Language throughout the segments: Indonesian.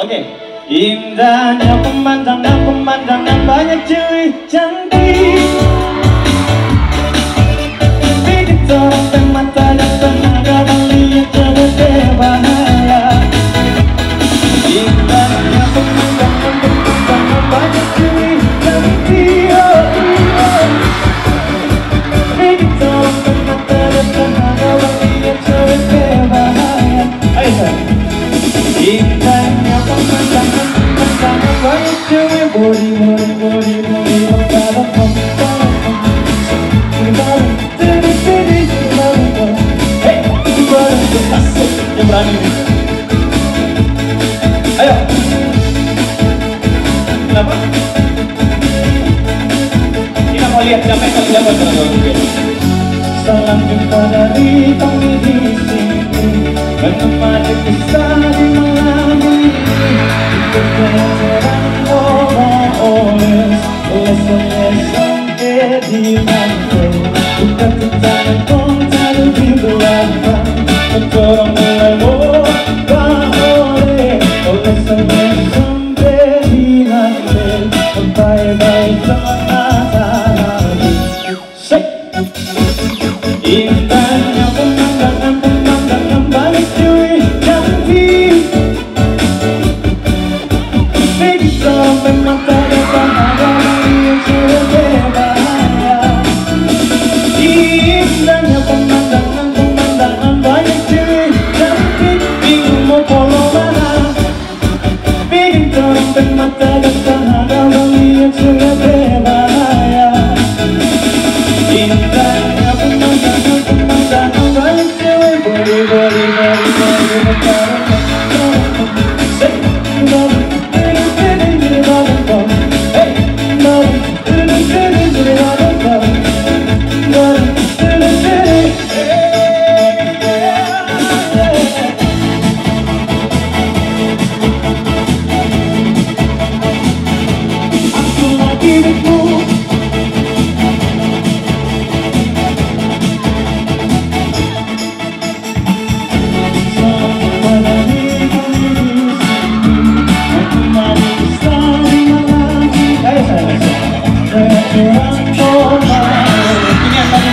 Oke. Indahnya pemandangan pemandangan banyak cewek cantik. Bikin berbahaya Indahnya pemandangan pemandangan banyak cantik. Bikin Ayo lihat siapa yang tidak mau berangkat Salam jumpa dari kami di sini Menemani kisah di malam ini Untuk pelajaran orang-orang Oleh sampai di mana Buka tentang kontak di belakang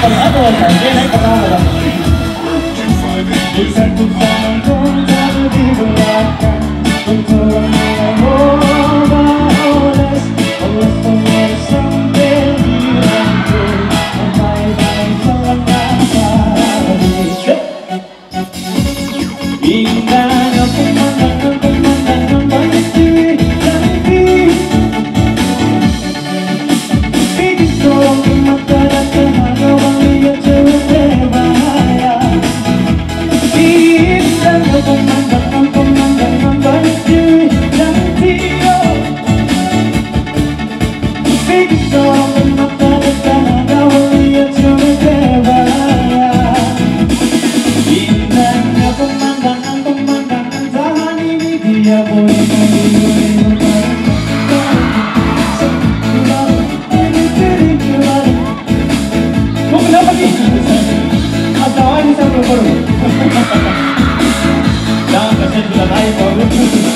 Tengah. 来一二